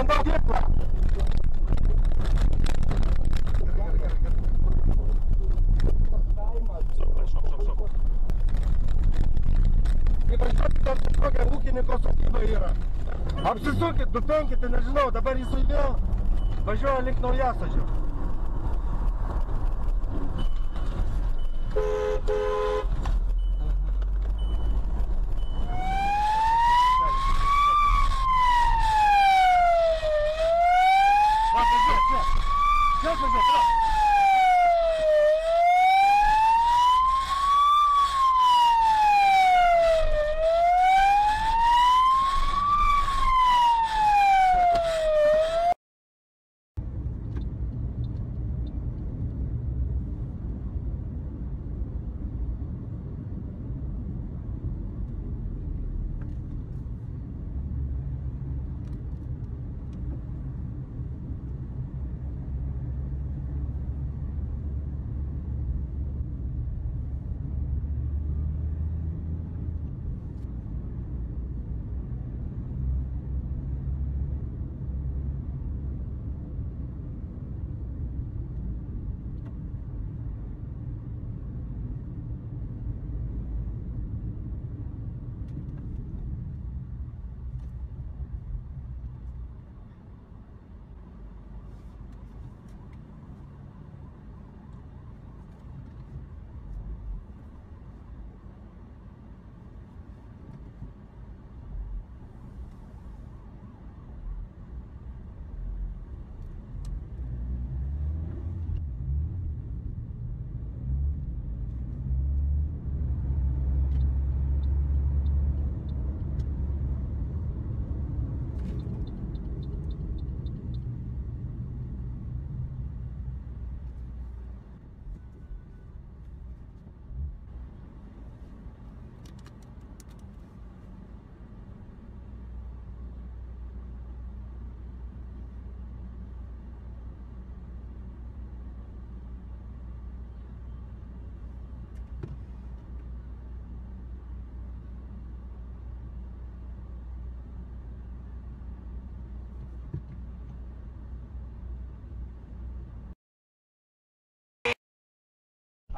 Bandau dirbti. kokia ūkininko sodyba yra. Apsisukit, dupenkite, nežinau, dabar jisai vėl važiuoja link naujasažių. Perfect.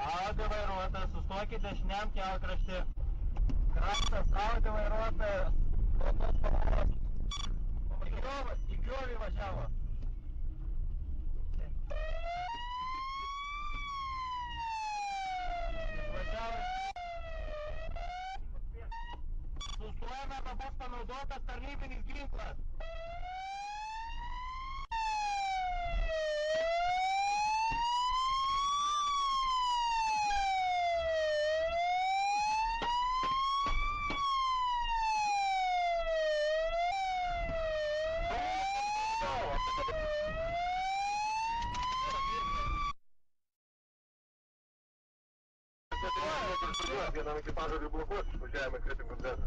Auga vairuotojas, sustokit dešiniam kelkraštį. Kraštas, auga vairuotojas. Autos pavaras. Įgriovas, įgriovi važiavo. Išvažiavo. Sustojame, dabar panaudotas tarnybinis ginklas. ir važiuojant vienam ekipažui ir blokuot išvažiavimą į kretingos gatvę.